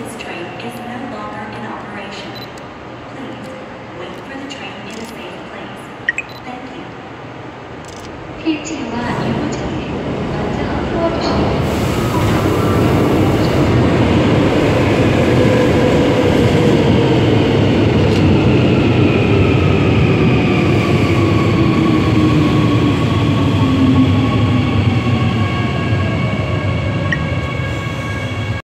This train is no longer in operation. Please wait for the train in a safe place. Thank you. PT Lot